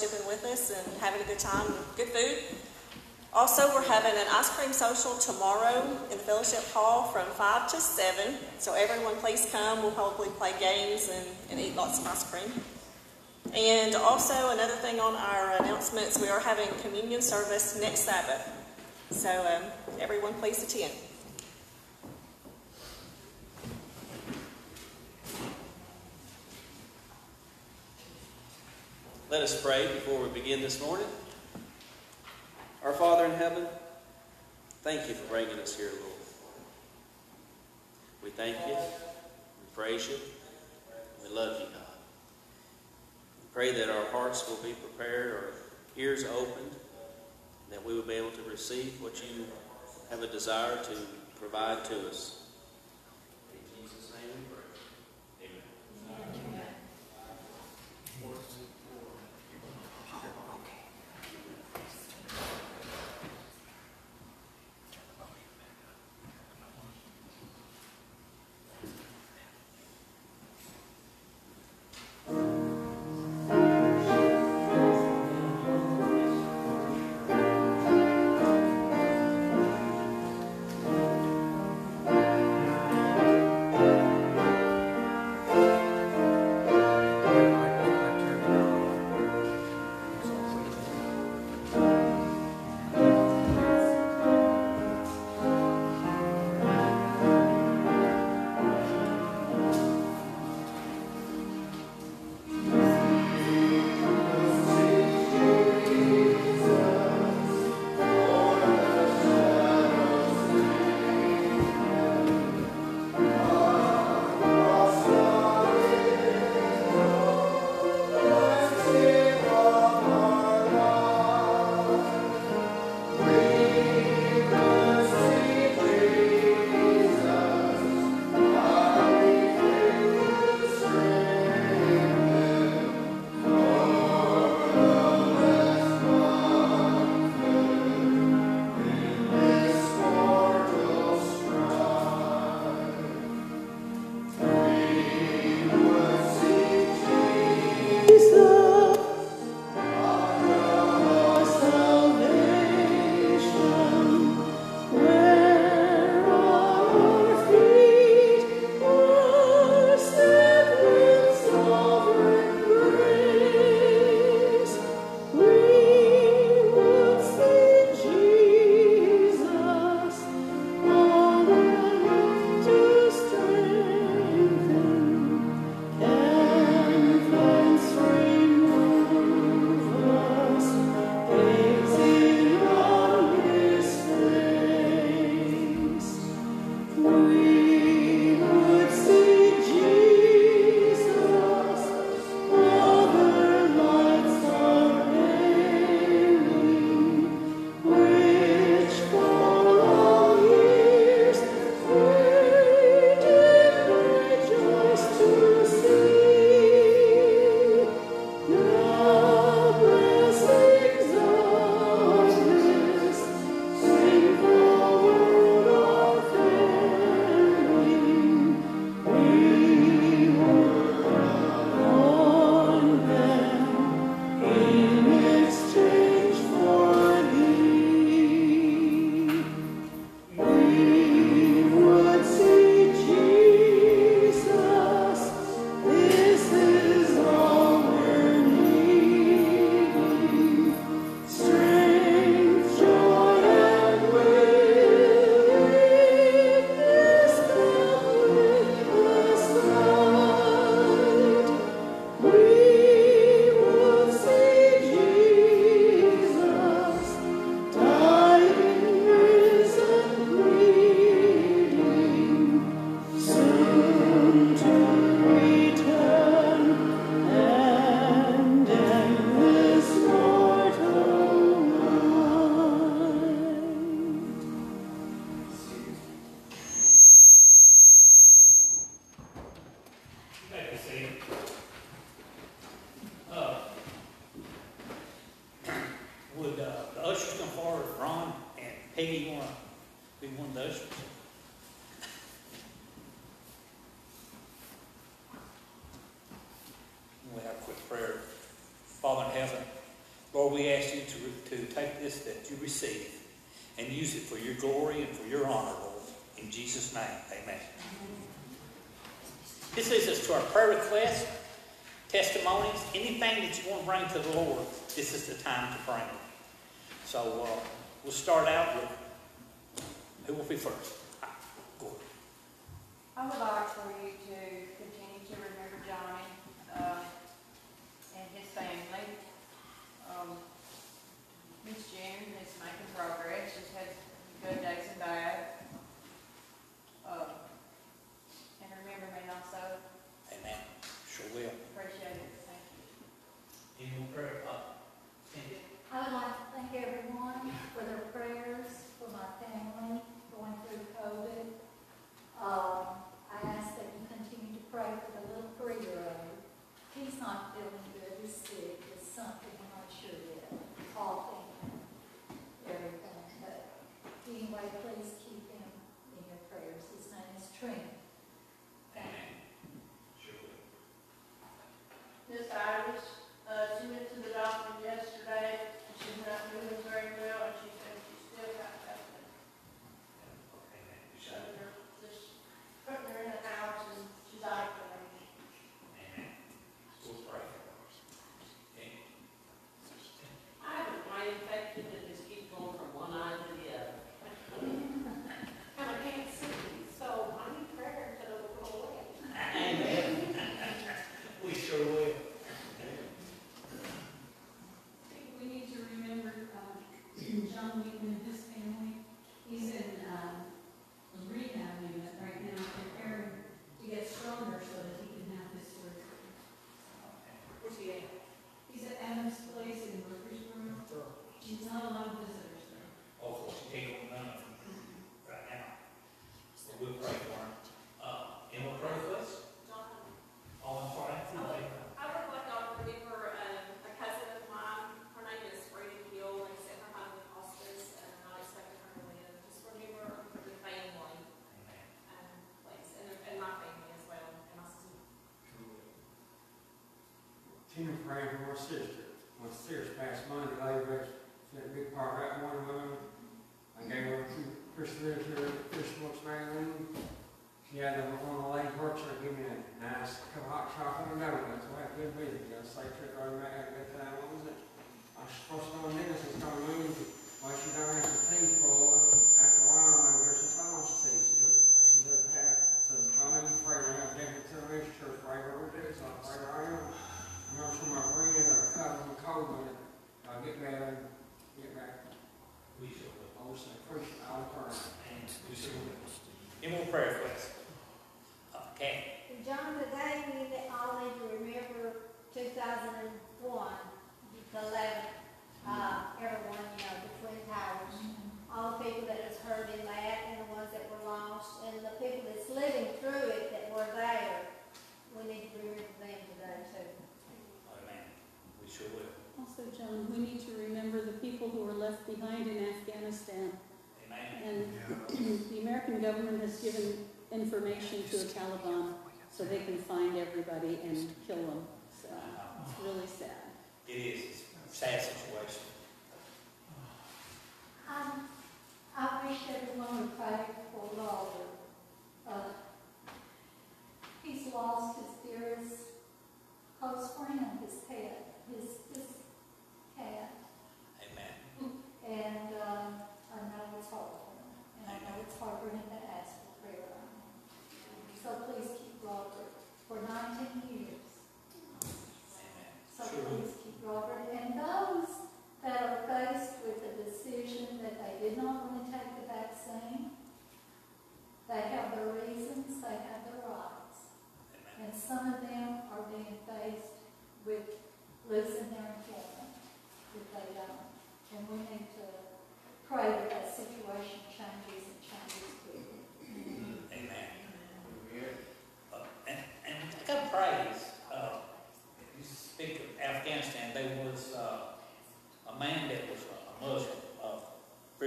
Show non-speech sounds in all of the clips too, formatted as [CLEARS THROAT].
fellowshipping with us and having a good time, good food. Also, we're having an ice cream social tomorrow in the fellowship hall from 5 to 7. So everyone please come. We'll probably play games and, and eat lots of ice cream. And also another thing on our announcements, we are having communion service next Sabbath. So um, everyone please attend. Let us pray before we begin this morning. Our Father in heaven, thank you for bringing us here, Lord. We thank you, we praise you, we love you, God. We pray that our hearts will be prepared, our ears opened, that we will be able to receive what you have a desire to provide to us. to our prayer requests, testimonies, anything that you want to bring to the Lord, this is the time to bring it. So uh, we'll start out with who will be first? not feeling good. you ever sick, it's something praying for our sister.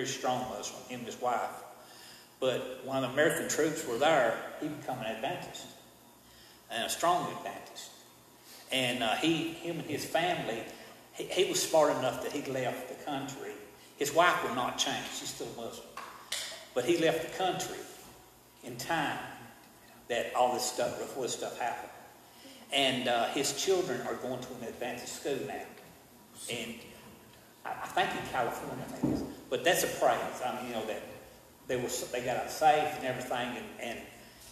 very strong Muslim, him and his wife. But when American troops were there, he became an Adventist, and a strong Adventist. And uh, he, him and his family, he, he, was smart enough that he left the country. His wife would not change, she's still Muslim. But he left the country in time that all this stuff, before this stuff happened. And uh, his children are going to an Adventist school now. And I, I think in California, I think but that's a praise. I mean, you know, that they were they got out safe and everything, and, and,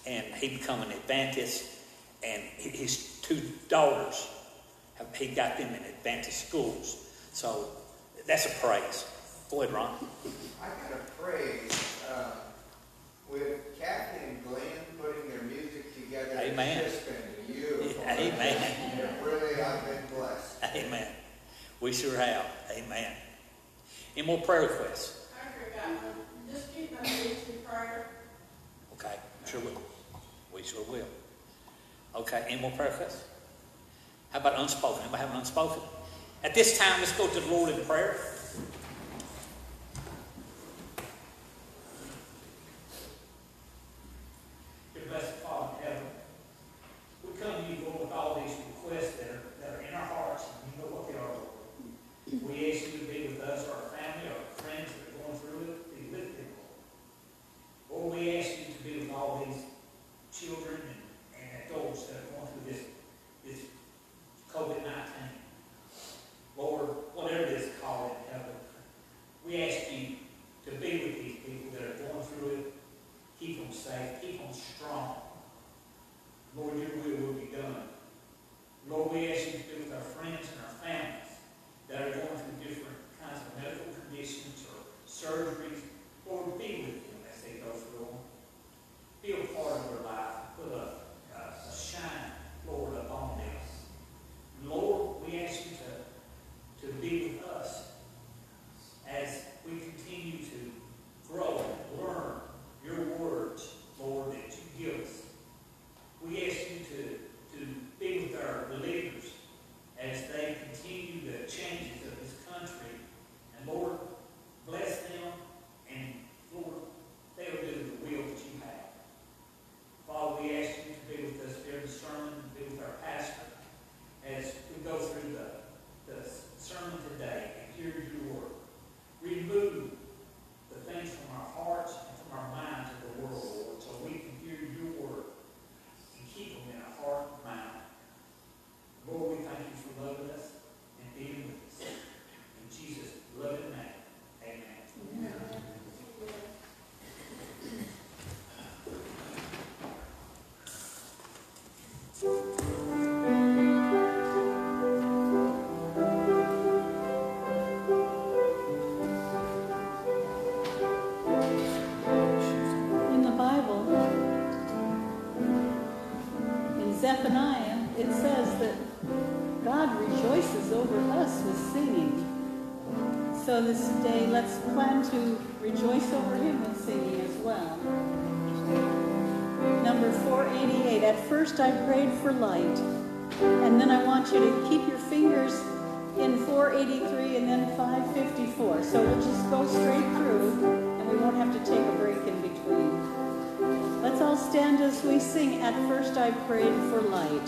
and he become an Adventist, and his two daughters, he got them in Adventist schools. So that's a praise. Go ahead, Ron. I got a praise, uh, with Kathy and Glenn putting their music together. Amen. It's just been beautiful. [LAUGHS] Amen. Really, I've been blessed. Amen. We sure have. Amen. Any more prayer requests? Okay, sure will. We sure will. Okay, any more prayer requests? How about unspoken? Anybody have an unspoken? At this time, let's go to the Lord in prayer. We come to you, Lord, with all these requests that are in our hearts, and you know what they are, We ask you, Lord, with all these requests that are, that are in our hearts, and you know what they are, Lord. We ask you to be with us, our family, our friends that are going through it, be with them, Lord. We ask you to be with all these children and, and adults that are going through this, this COVID-19. Lord, whatever it is called in heaven, we ask you to be with these people that are going through it, keep them safe, keep them strong. Lord, your will will be done. Lord, we ask you to be with our friends and our families that are going through different kinds of medical conditions or surgeries. Lord, be with them This day, let's plan to rejoice over him with singing as well. Number 488. At first I prayed for light. And then I want you to keep your fingers in 483 and then 554. So we'll just go straight through and we won't have to take a break in between. Let's all stand as we sing At First I Prayed for Light.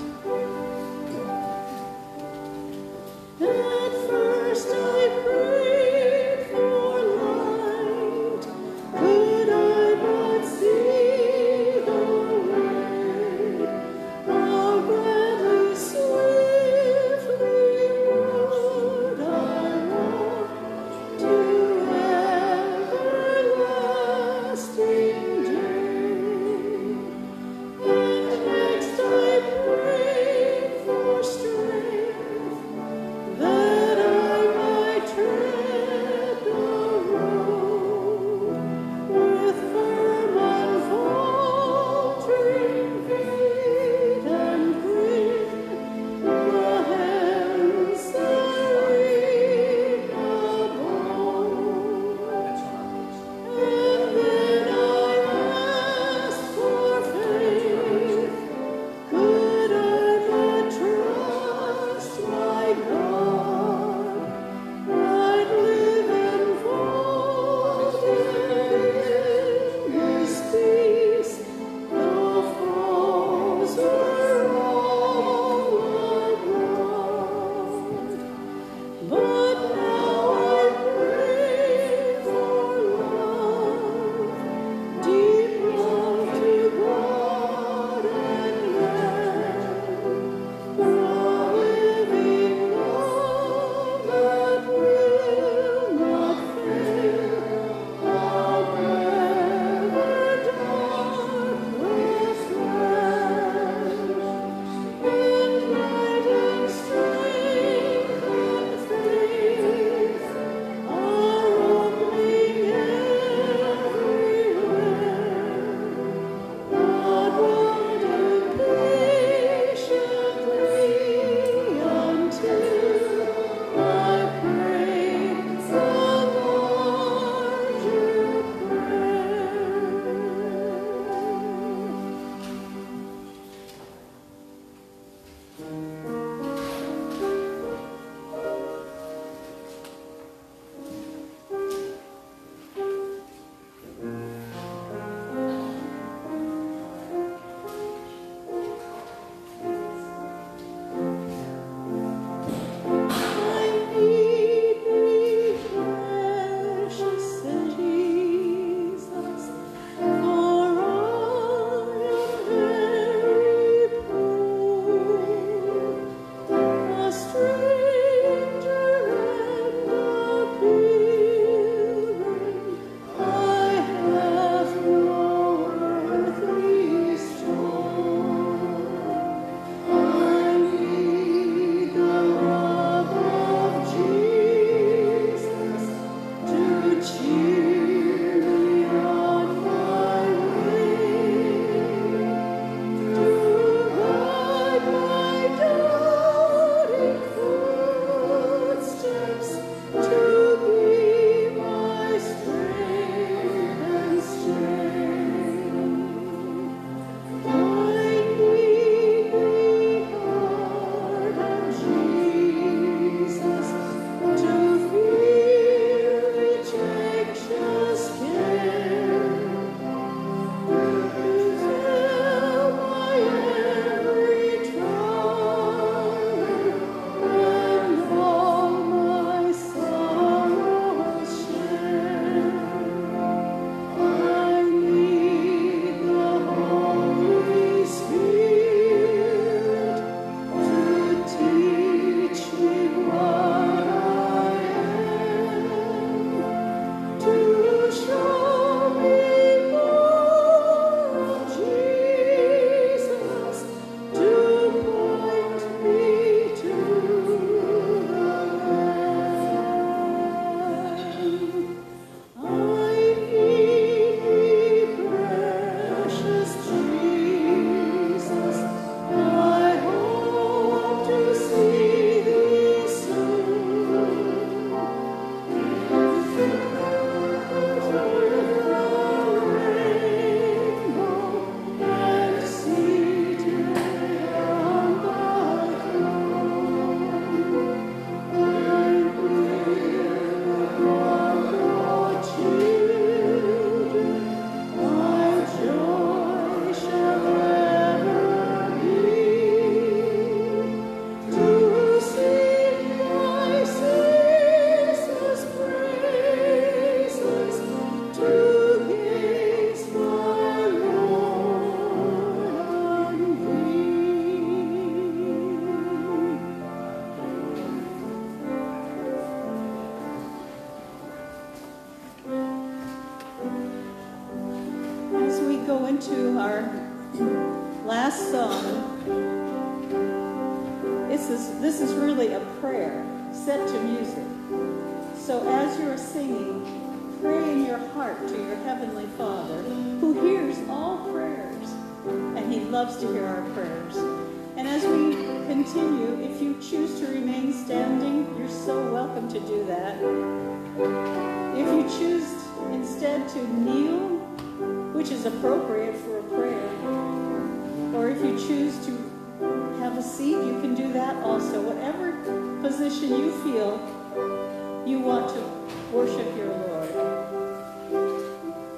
Want to worship your Lord.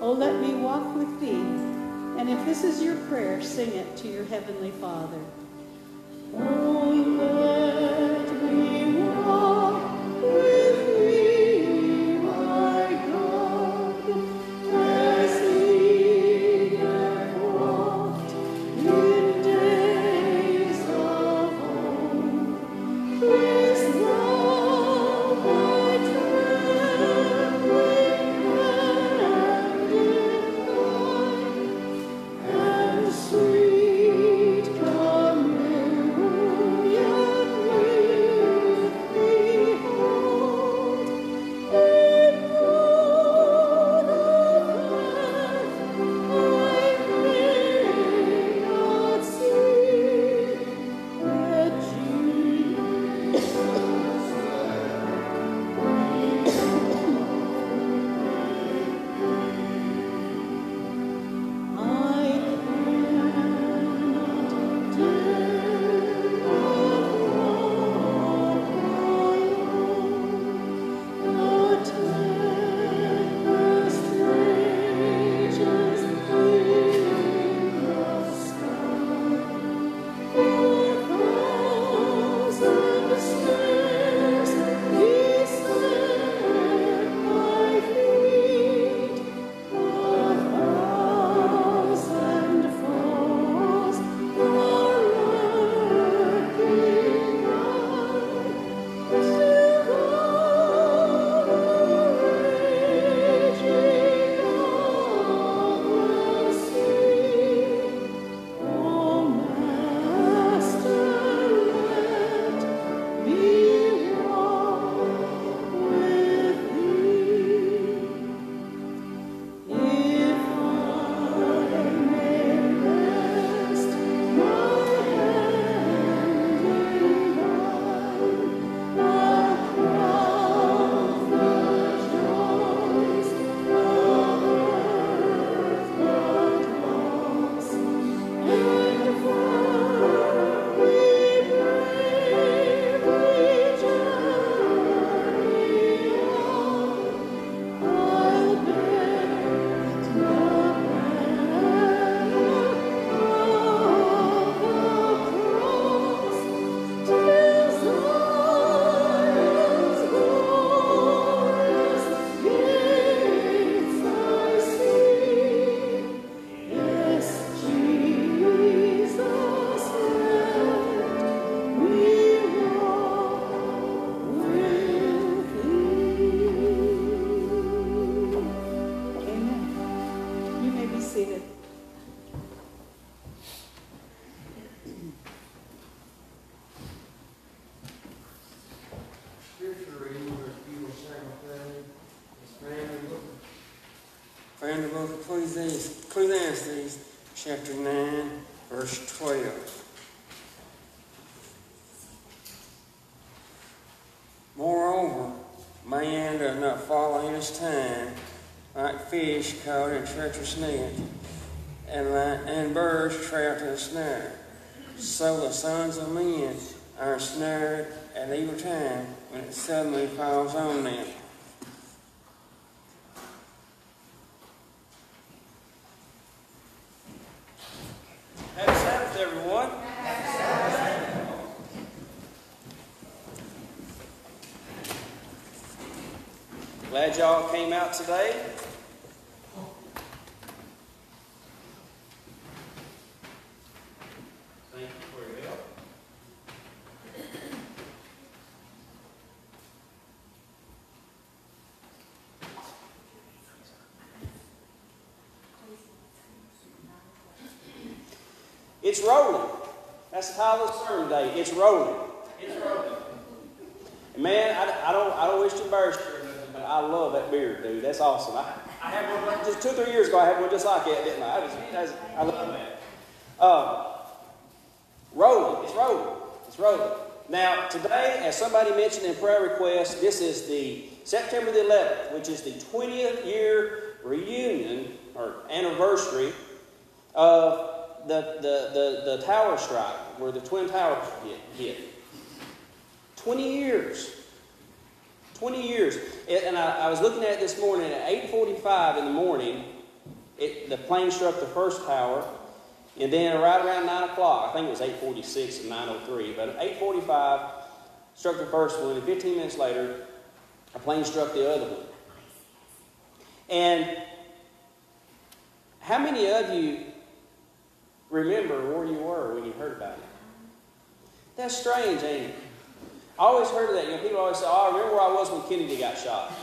Oh, let me walk with thee. And if this is your prayer, sing it to your Heavenly Father. Ecclesiastes, Ecclesiastes, chapter nine, verse twelve. Moreover, man does not follow his time, like fish caught in treacherous net, and, like, and birds trapped in a snare. So the sons of men are snared at evil time when it suddenly falls on them. Happy Sabbath, everyone. Glad y'all came out today. Thank you for your help. It's rolling. That's the title of the sermon today. It's rolling. It's rolling. And man, I, I don't I don't wish to embarrass you, I love that beard, dude. That's awesome. I, I had one just two three years ago. I had one just like that, didn't I? I, was, I, was, I love that. Um, rolling. It's rolling. It's rolling. Now, today, as somebody mentioned in prayer request, this is the September the 11th, which is the 20th year reunion or anniversary of the, the, the, the tower strike where the Twin Towers hit. hit. 20 years. 20 years. And I, I was looking at it this morning at 8.45 in the morning, it, the plane struck the first tower, and then right around 9 o'clock, I think it was 8.46 and 9.03, but at 8.45 struck the first one, and 15 minutes later, a plane struck the other one. And how many of you remember where you were when you heard about it? That's strange, ain't it? I always heard of that. You know, people always say, "Oh, I remember where I was when Kennedy got shot."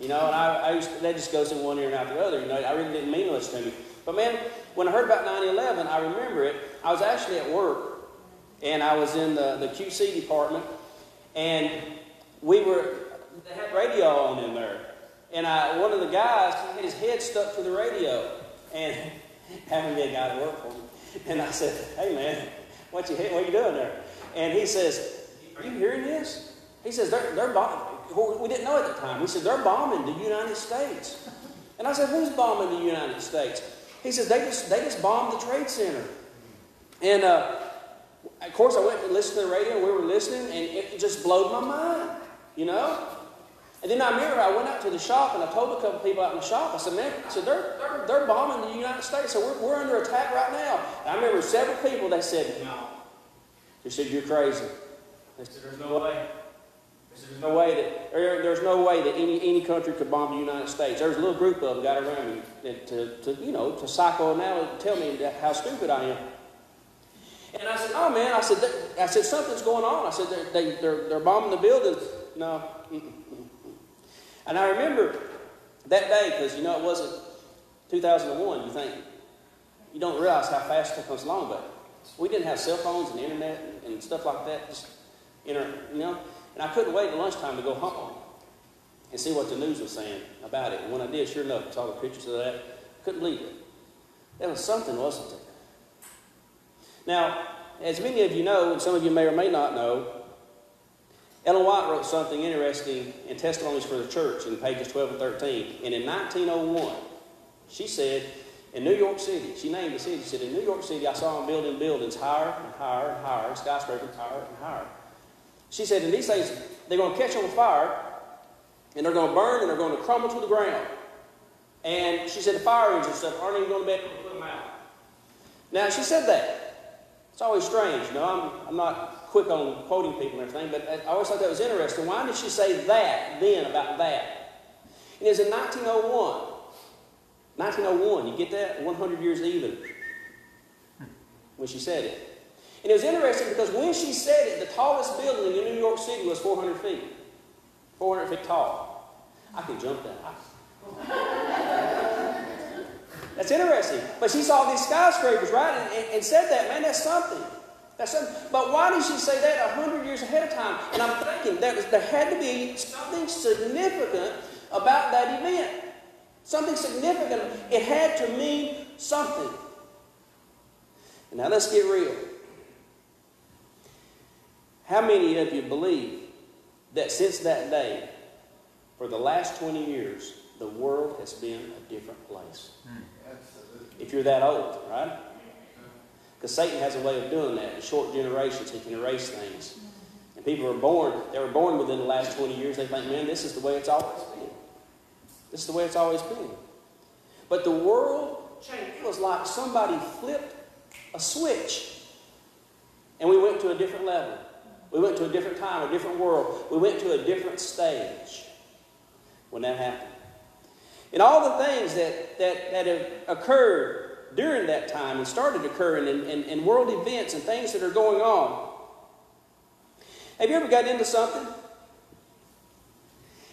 You know, and I, I used to, that just goes in one ear and out the other. You know, I really didn't mean much to me. But man, when I heard about 9/11, I remember it. I was actually at work, and I was in the, the QC department, and we were they had radio on in there, and I one of the guys had his head stuck to the radio, and [LAUGHS] having me a guy to work for me, and I said, "Hey man, what you what you doing there?" And he says, "Are you hearing this?" He says, "They're they're bombing." We didn't know at the time. He said, "They're bombing the United States." And I said, "Who's bombing the United States?" He says, "They just they just bombed the Trade Center." And uh, of course, I went and listened to the radio. and We were listening, and it just blowed my mind, you know. And then I remember I went out to the shop and I told a couple people out in the shop. I said, "Man, I said they're they're, they're bombing the United States, so we're, we're under attack right now." And I remember several people. They said, "No." They said, "You're crazy." They said, "There's no way." They said, "There's no way that there, there's no way that any any country could bomb the United States." There was a little group of them got around me to, to you know to psychoanalyze tell me that, how stupid I am. And I said, "Oh man," I said, "I said something's going on." I said, "They're they, they're, they're bombing the buildings." No. And I remember that day because you know it wasn't 2001. You think you don't realize how fast it comes along, but we didn't have cell phones and internet and, stuff like that. Just you know, and I couldn't wait at lunchtime to go home and see what the news was saying about it. And when I did, sure enough, saw the pictures of that. Couldn't believe it. There was something, wasn't there? Now, as many of you know, and some of you may or may not know, Ellen White wrote something interesting in Testimonies for the Church in pages 12 and 13. And in 1901, she said, in New York City, she named the city, she said, in New York City, I saw them building buildings higher and higher and higher, skyscrapers higher and higher. She said, and these things, they're going to catch on fire, and they're going to burn, and they're going to crumble to the ground. And she said, the fire engines stuff aren't even going to be able to put them out. Now, she said that. It's always strange, you know, I'm, I'm not quick on quoting people and everything, but I always thought that was interesting. Why did she say that then about that? It was in 1901. 1901, you get that? 100 years even. When she said it. And it was interesting because when she said it, the tallest building in New York City was 400 feet. 400 feet tall. I can jump that. [LAUGHS] That's interesting. But she saw these skyscrapers, right? And, and, and said that, man, that's something. That's something. But why did she say that a hundred years ahead of time? And I'm thinking that was, there had to be something significant about that event. Something significant. It had to mean something. Now let's get real. How many of you believe that since that day, for the last 20 years, the world has been a different place? Hmm. If you're that old, right? Because Satan has a way of doing that. In short generations, he can erase things. And people are born, they were born within the last 20 years, they think, man, this is the way it's always been. This is the way it's always been. But the world changed. It was like somebody flipped a switch. And we went to a different level. We went to a different time, a different world. We went to a different stage when that happened. And all the things that, that, that have occurred during that time and started occurring in, in, world events and things that are going on. Have you ever got into something?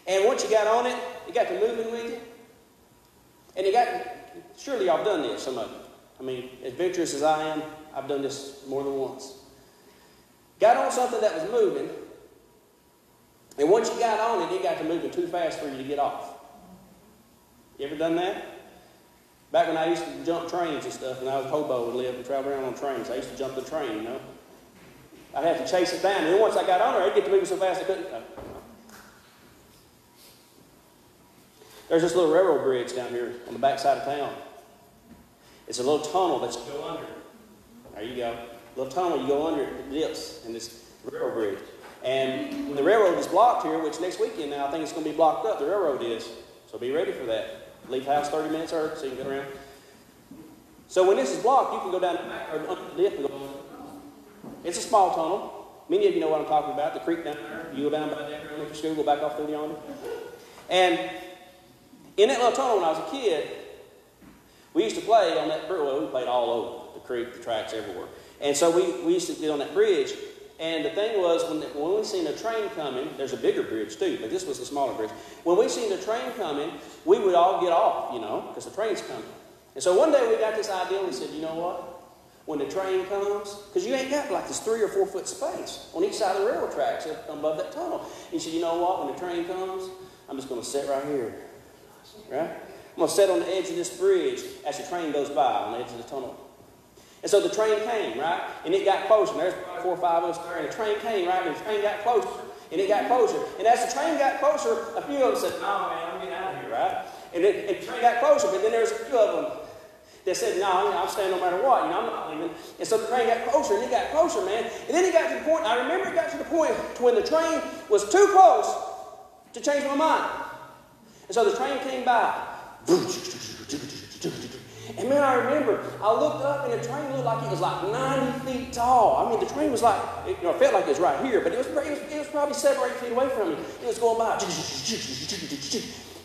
And once you got on it, you got to moving with you? And you got, surely y'all done this, some of you. I mean, adventurous as I am, I've done this more than once. Got on something that was moving, and once you got on it, it got to moving too fast for you to get off. You ever done that? Back when I used to jump trains and stuff, and I was a hobo and lived and travel around on trains, I used to jump the train, you know. I'd have to chase it down, and then once I got on there, it'd get to moving so fast I couldn't. Uh, There's this little railroad bridge down here on the back side of town. It's a little tunnel that you go under. There you go. Little tunnel, you go under it, dips in this railroad bridge. And when the railroad is blocked here, which next weekend now I think it's going to be blocked up. The railroad is. So be ready for that. Leave house 30 minutes early so you can get around. So when this is blocked, you can go down the back or under the dip and go. It's a small tunnel. Many of you know what I'm talking about. The creek down there. You go down by there, elementary school, go back off through the yonder. And in that little tunnel when I was a kid, we used to play on that. Well, we played all over the creek, the tracks, everywhere. And so we, we used to get on that bridge. And the thing was, when, the, when we seen a train coming, there's a bigger bridge too, but this was a smaller bridge. When we seen the train coming, we would all get off, you know, because the train's coming. And so one day we got this idea, we said, you know what? When the train comes, because you ain't got like this three or four foot space on each side of the railroad tracks above that tunnel. And He said, you know what? When the train comes, I'm just going to sit right here. Right? I'm going to sit on the edge of this bridge as the train goes by on the edge of the tunnel. And so the train came, right? And it got closer. And there's four or five of us there. And the train came, right? And the train got closer. And it got closer. And as the train got closer, a few of them said, no, man, I'm getting out of here, right? And, it, and the train got closer. But then there's a few of them that said, no, I'm staying no matter what. You know, I'm not leaving. And so the train got closer, and it got closer, man. And then it got to the point, I remember it got to the point to when the train was too close to change my mind. And so the train came by. And man, I remember, I looked up and the train looked like it was like 90 feet tall. I mean, the train was like, it, you know, it felt like it was right here, but it was, it was, it was probably seven or eight feet away from me. It was going by.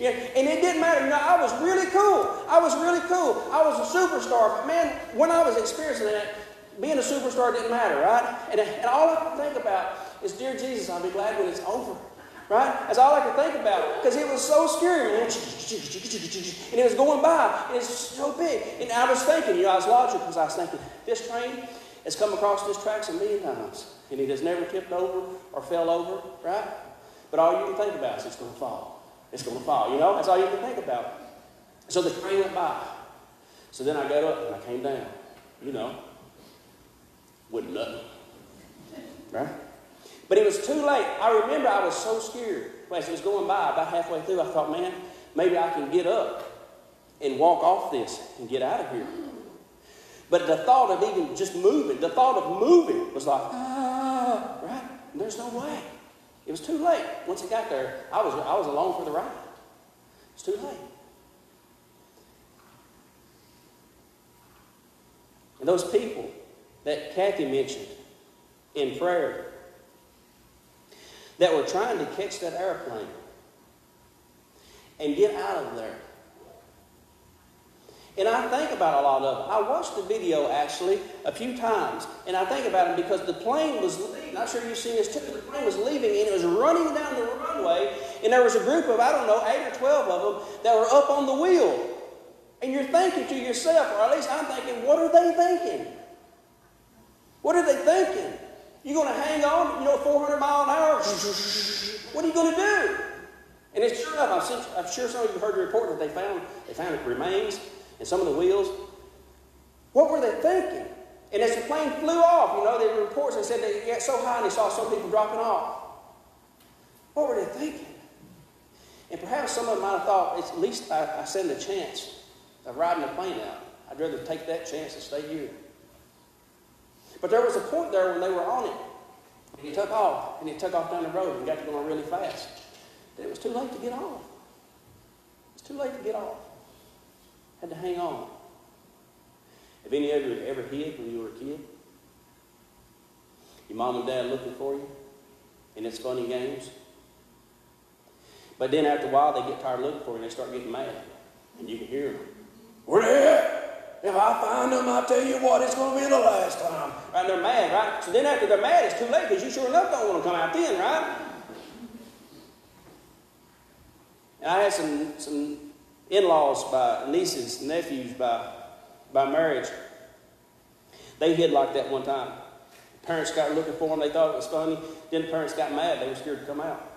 Yeah, and it didn't matter. You know, I was really cool. I was really cool. I was a superstar. But man, when I was experiencing that, being a superstar didn't matter, right? And, and all I could think about is, dear Jesus, I'll be glad when it's over. Right? That's all I could think about. Because it was so scary. And it was going by. And it's so big. And I was thinking, you know, I was logical because I was thinking, this train has come across this tracks a million times. And it has never tipped over or fell over, right? But all you can think about is it's going to fall. It's going to fall, you know? That's all you can think about. So the train went by. So then I got up and I came down, you know, with nothing. Right? But it was too late. I remember I was so scared. As it was going by, about halfway through, I thought, man, maybe I can get up and walk off this and get out of here. But the thought of even just moving, the thought of moving was like, ah, right? There's no way. It was too late. Once it got there, I was, I was alone for the ride. It's too late. And those people that Kathy mentioned in prayer that were trying to catch that airplane and get out of there. And I think about a lot of them. I watched the video actually a few times, and I think about it because the plane was leaving. I'm sure you've seen this too. The plane was leaving, and it was running down the runway, and there was a group of, I don't know, eight or 12 of them that were up on the wheel. And you're thinking to yourself, or at least I'm thinking, what are they thinking? What are they thinking? You're going to hang on, you know, 400 mile an hour? What are you going to do? And it's sure enough, I'm, sure some of you heard the report that they found, they found remains and some of the wheels. What were they thinking? And as the plane flew off, you know, there were reports that said they got so high and they saw some people dropping off. What were they thinking? And perhaps some of them might have thought, at least I, I stand a chance of riding the plane out. I'd rather take that chance and stay here. But there was a point there when they were on it, and he took off, and he took off down the road and got to going really fast. But it was too late to get off. It was too late to get off. Had to hang on. Have any of you ever hid when you were a kid? Your mom and dad looking for you, and it's funny games. But then after a while, they get tired looking for you, and they start getting mad, and you can hear them. Where they at? If I find them, I'll tell you what, it's going to be the last time. Right? They're mad, right? So then after they're mad, it's too late because you sure enough don't want to come out then, right? And I had some, some in-laws by nieces, nephews by, by marriage They hid like that one time. Parents got looking for them. They thought it was funny. Then the parents got mad. They were scared to come out.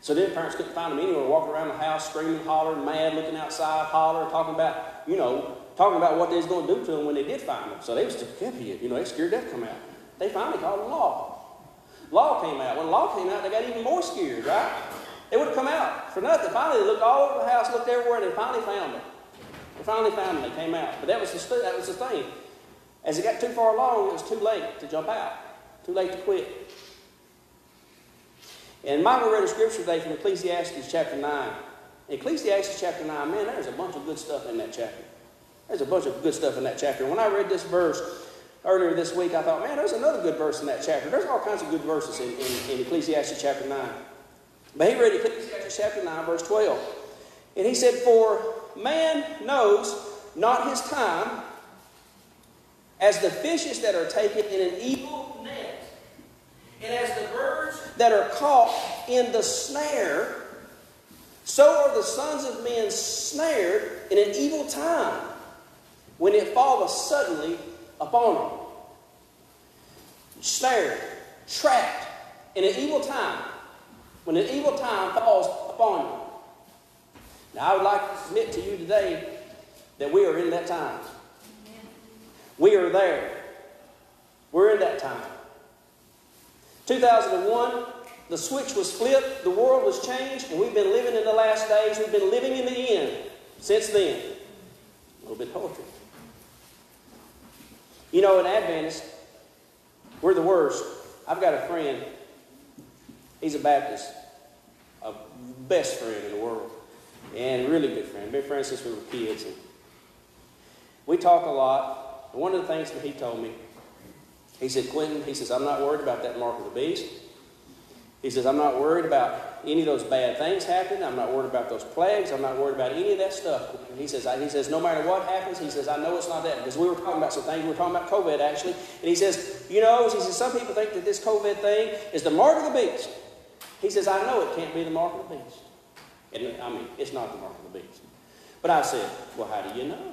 So then parents couldn't find them anywhere, walking around the house, screaming, hollering, mad, looking outside, hollering, talking about, you know, talking about what they was going to do to them when they did find them. So they was hid. You know, they scared death come out. They finally called the law. Law came out. When law came out, they got even more scared, right? They would have come out for nothing. Finally, they looked all over the house, looked everywhere, and they finally found them. They finally found them. They came out. But that was the, that was the thing. As it got too far along, it was too late to jump out. Too late to quit. And Michael read a scripture today from Ecclesiastes chapter 9. Ecclesiastes chapter 9, man, there's a bunch of good stuff in that chapter. There's a bunch of good stuff in that chapter. When I read this verse earlier this week, I thought, man, there's another good verse in that chapter. There's all kinds of good verses in, in, in Ecclesiastes chapter 9. But he read Ecclesiastes chapter 9, verse 12. And he said, For man knows not his time as the fishes that are taken in an evil net, and as the birds that are caught in the snare, so are the sons of men snared in an evil time when it falleth suddenly upon them. Snared, trapped in an evil time when an evil time falls upon you. Now, I would like to submit to you today that we are in that time. We are there. We're in that time. 2001, the switch was flipped, the world was changed, and we've been living in the last days. We've been living in the end since then. A little bit poetry. You know, in Adventist, we're the worst. I've got a friend, he's a Baptist, a best friend in the world, and really good friend. Been friends since we were kids. And we talk a lot. And one of the things that he told me, he said, Quentin, he says, I'm not worried about that mark of the beast. He says, I'm not worried about any of those bad things happen. I'm not worried about those plagues. I'm not worried about any of that stuff. And he says, he says, no matter what happens, he says, I know it's not that. Because we were talking about some things. We were talking about COVID, actually. And he says, you know, he says, some people think that this COVID thing is the mark of the beast. He says, I know it can't be the mark of the beast. And I mean, it's not the mark of the beast. But I said, well, how do you know?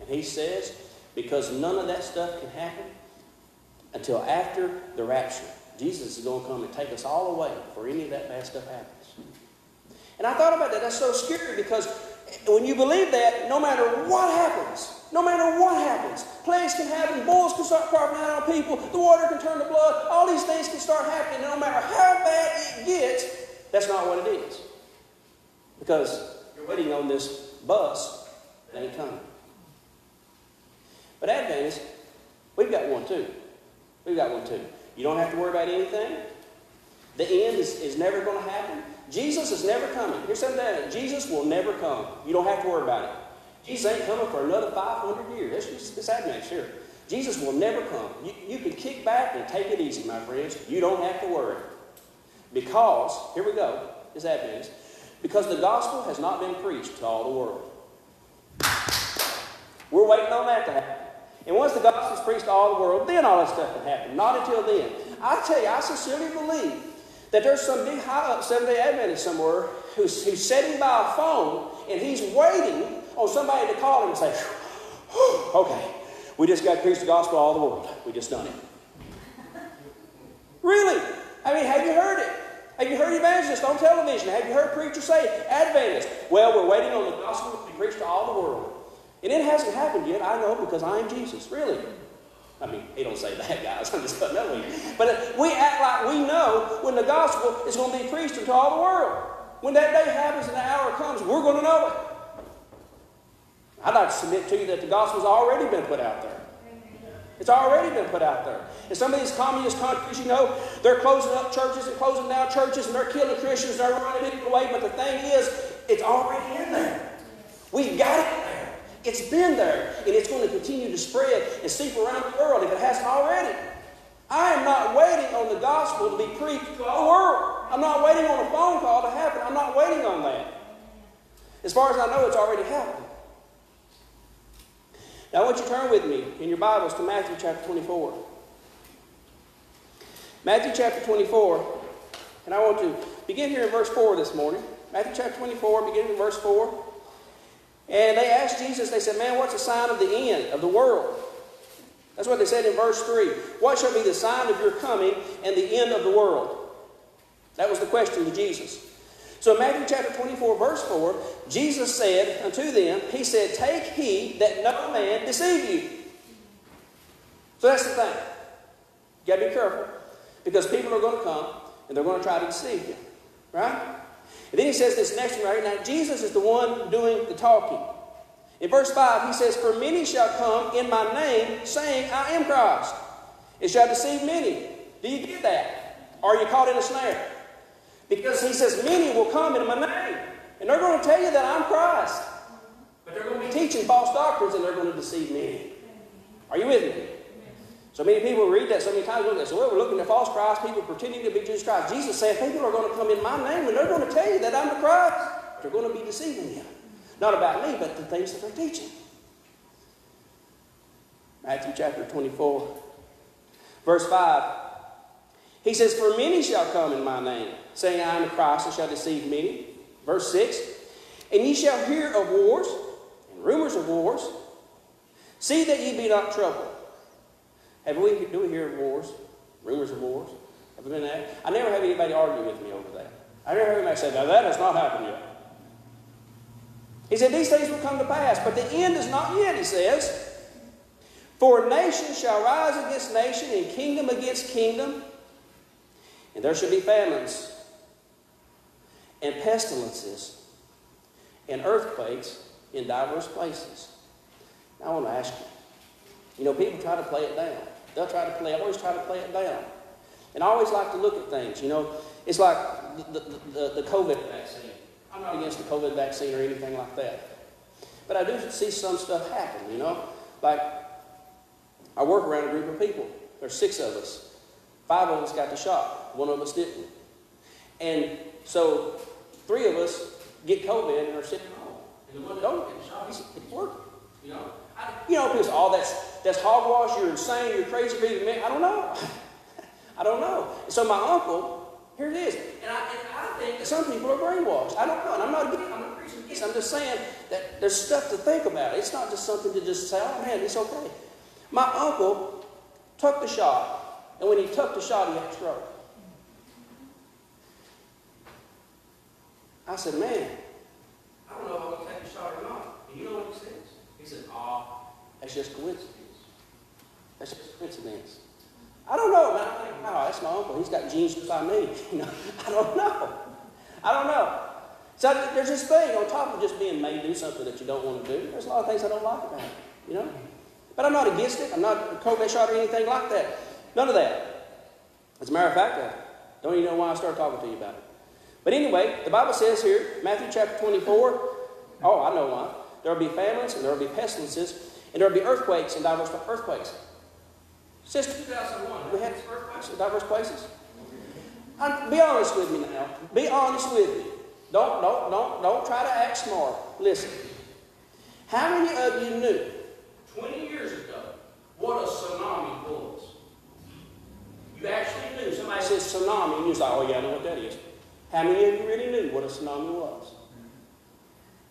And he says, because none of that stuff can happen until after the rapture. Jesus is going to come and take us all away before any of that bad stuff happens. And I thought about that. That's so scary because when you believe that, no matter what happens, no matter what happens, plagues can happen, bulls can start cropping out on people, the water can turn to blood, all these things can start happening. And no matter how bad it gets, that's not what it is. Because you're waiting on this bus that ain't coming. But Adventists, we've got one too. We've got one too. You don't have to worry about anything. The end is, is never going to happen. Jesus is never coming. Here's something that Jesus will never come. You don't have to worry about it. Jesus ain't coming for another 500 years. That's just this Advent, sure. Jesus will never come. You, you can kick back and take it easy, my friends. You don't have to worry. Because, here we go, this Advent, because the gospel has not been preached to all the world. We're waiting on that to happen. And once the gospel is preached to all the world, then all that stuff can happen. Not until then. I tell you, I sincerely believe that there's some big high up Seventh day Adventist somewhere who's, who's sitting by a phone and he's waiting on somebody to call him and say, okay, we just got to preach the gospel to all the world. We just done it. really? I mean, have you heard it? Have you heard evangelists on television? Have you heard preachers say, Adventist? Well, we're waiting on the gospel to be preached to all the world. And it hasn't happened yet, I know, because I am Jesus. Really. I mean, he don't say [LAUGHS] that, guys. I'm just putting that. But we act like we know when the gospel is going to be preached to all the world. When that day happens and the hour comes, we're going to know it. I'd like to submit to you that the gospel's already been put out there. It's already been put out there. In some of these communist countries, you know, they're closing up churches and closing down churches and they're killing Christians and they're running people away. But the thing is, it's already in there. We've got it there. It's been there, and it's going to continue to spread and seep around the world if it hasn't already. I am not waiting on the gospel to be preached to the world. I'm not waiting on a phone call to happen. I'm not waiting on that. As far as I know, it's already happened. Now, I want you to turn with me in your Bibles to Matthew chapter 24. Matthew chapter 24, and I want to begin here in verse 4 this morning. Matthew chapter 24, beginning in verse 4. And they asked Jesus, they said, Man, what's the sign of the end of the world? That's what they said in verse 3. What shall be the sign of your coming and the end of the world? That was the question to Jesus. So in Matthew chapter 24, verse 4, Jesus said unto them, He said, Take heed that no man deceive you. So that's the thing. You gotta be careful. Because people are going to come and they're going to try to deceive you. Right? And then he says this next one right now. Jesus is the one doing the talking. In verse 5, he says, For many shall come in my name, saying, I am Christ. It shall deceive many. Do you get that? Are you caught in a snare? Because he says, Many will come in my name. And they're going to tell you that I'm Christ. But they're going to be teaching false doctrines and they're going to deceive many. Are you with me? So many people read that so many times. Look at so we're looking at false Christ, people pretending to be Jesus Christ. Jesus said, People are going to come in my name and they're going to tell you that I'm the Christ. They're going to be deceiving you. Not about me, but the things that they're teaching. Matthew chapter 24, verse 5. He says, For many shall come in my name, saying, I am the Christ, and shall deceive many. Verse 6. And ye shall hear of wars and rumors of wars. See that ye be not troubled. Have we, do we hear wars? Rumors of wars? Have we been that? I never have anybody argue with me over that. I never heard anybody say, now that has not happened yet. He said, These things will come to pass, but the end is not yet, he says. For nation shall rise against nation, and kingdom against kingdom, and there shall be famines, and pestilences, and earthquakes in diverse places. Now I want to ask you. You know, people try to play it down. They'll try to play, I always try to play it down. And I always like to look at things, you know. It's like the, the, the, the COVID vaccine. I'm not against the COVID vaccine or anything like that. But I do see some stuff happen, you know. Like, I work around a group of people. There's six of us. Five of us got the shot. One of us didn't. And so, three of us get COVID and are sitting home. And the one that don't get the shot, he's you know. I, you know, because all that's that's hogwash. You're insane. You're crazy. Man, I don't know. [LAUGHS] I don't know. So my uncle, here it is, and I, and I think that some people are brainwashed. I don't know, and I'm not I'm not preaching. I'm just saying that there's stuff to think about. It's not just something to just say, oh man, it's okay. My uncle took the shot, and when he took the shot, he had a stroke. I said, man, I don't know if I'm going to take the shot or not. And you know what he says? He said, ah, that's just coincidence. That's just coincidence. I don't know, man. I think, oh, that's my uncle. He's got genes just like me. [LAUGHS] You know, I don't know. I don't know. So there's this thing on top of just being made do something that you don't want to do. There's a lot of things I don't like about it, you know. But I'm not against it. I'm not a COVID shot or anything like that. None of that. As a matter of fact, I don't even know why I started talking to you about it. But anyway, the Bible says here, Matthew chapter 24, oh, I know why. There will be famines and there will be pestilences and there will be earthquakes and diverse earthquakes. Since 2001, we had earthquakes in diverse places. I'm, be honest with me now. Be honest with me. Don't, don't, don't, don't try to act smart. Listen. How many of you knew 20 years ago what a tsunami was? You actually knew. Somebody says tsunami, and you like, oh yeah, I know what that is. How many of you really knew what a tsunami was?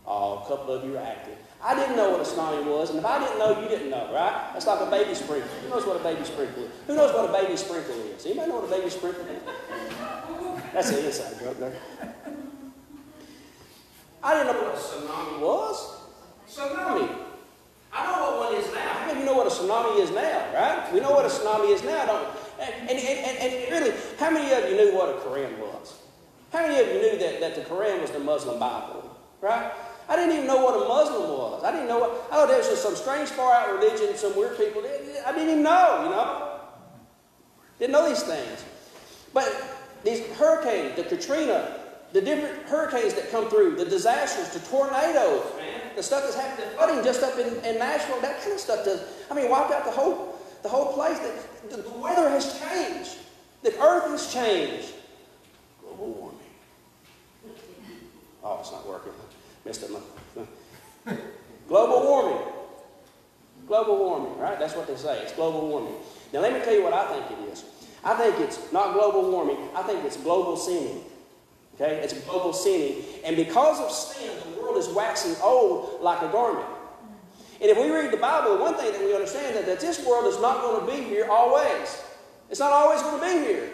Oh, a couple of you are active. I didn't know what a tsunami was, and if I didn't know, you didn't know, right? That's like a baby sprinkler. Who knows what a baby sprinkle is? Who knows what a baby sprinkle is? Anybody know what a baby sprinkle is? That's an inside joke there. I didn't know what a tsunami was. Tsunami. I know what one is now. Many of you know what a tsunami is now, right? We know what a tsunami is now, don't we? And, and, and, and really, how many of you knew what a Quran was? How many of you knew that, that the Quran was the Muslim Bible, right? I didn't even know what a Muslim was. I didn't know what, oh, there was just some strange far out religion, some weird people. I didn't even know, you know? Didn't know these things. But these hurricanes, the Katrina, the different hurricanes that come through, the disasters, the tornadoes, man, the stuff that's happening, flooding just up in, in Nashville, that kind of stuff does, I mean, wiped out the whole, the whole place. The, the weather has changed. The earth has changed. Global warming. Oh, it's not working. Missed it. global warming. Global warming, right? That's what they say. It's global warming. Now, let me tell you what I think it is. I think it's not global warming. I think it's global sinning. Okay? It's global sinning. And because of sin, the world is waxing old like a garment. And if we read the Bible, one thing that we understand is that this world is not going to be here always. It's not always going to be here.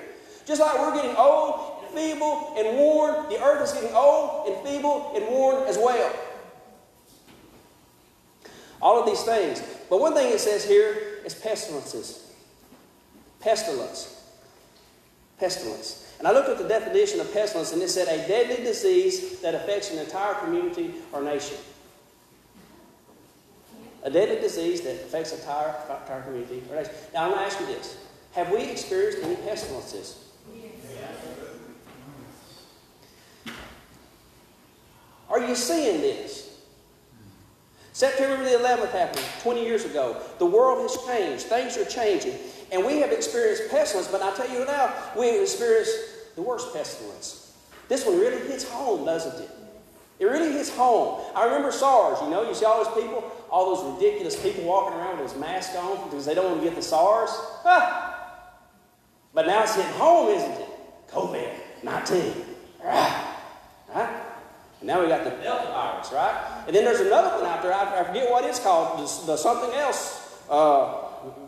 Just like we're getting old feeble and worn, the earth is getting old and feeble and worn as well. All of these things. But one thing it says here is pestilences. Pestilence. Pestilence. And I looked at the definition of pestilence and it said a deadly disease that affects an entire community or nation. A deadly disease that affects an entire, entire community or nation. Now I'm going to ask you this. Have we experienced any pestilences? Are you seeing this? September the 11th happened 20 years ago. The world has changed. Things are changing. And we have experienced pestilence, but I tell you now, we have experienced the worst pestilence. This one really hits home, doesn't it? It really hits home. I remember SARS, you know, you see all those people, all those ridiculous people walking around with those masks on because they don't want to get the SARS. But now it's hitting home, isn't it? COVID 19. Right? Right? And now we got the Delta virus, right? And then there's another one out there. I, forget what it's called. The, the something else uh,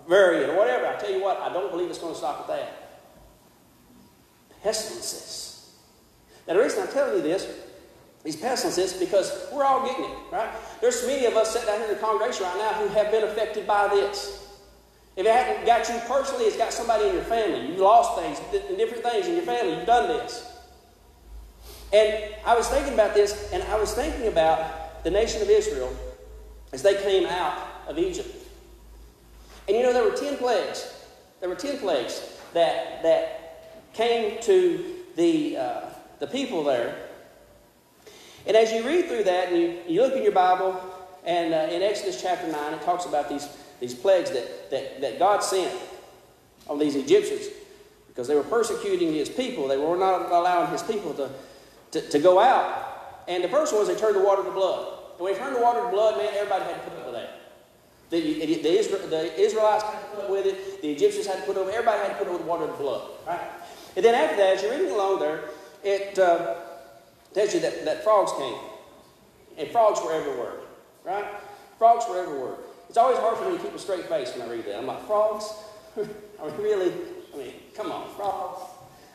variant or whatever. I tell you what, I don't believe it's going to stop at that. Pestilences. Now the reason I'm telling you this, these pestilences, because we're all getting it, right? There's many of us sitting down here in the congregation right now who have been affected by this. If it hadn't got you personally, it's got somebody in your family. You've lost things, different things in your family. You've done this. And I was thinking about this, and I was thinking about the nation of Israel as they came out of Egypt. And you know, there were 10 plagues. There were 10 plagues that, that came to the, uh, the people there. And as you read through that and you, you look in your Bible, and uh, in Exodus chapter 9, it talks about these, these plagues that, that, that God sent on these Egyptians because they were persecuting his people. They were not allowing his people to, to, to go out. And the first one was they turned the water to blood. And when they turned the water to blood, man, everybody had to put up with that. The, the, the, the Israelites had to put up with it. The Egyptians had to put up with it. Everybody had to put up with water to blood. Right? And then after that, as you're reading along there, it uh, tells you that, that frogs came. And frogs were everywhere. Right? Frogs were everywhere. It's always hard for me to keep a straight face when I read that. I'm like, frogs? [LAUGHS] I mean, really? I mean, come on, frogs?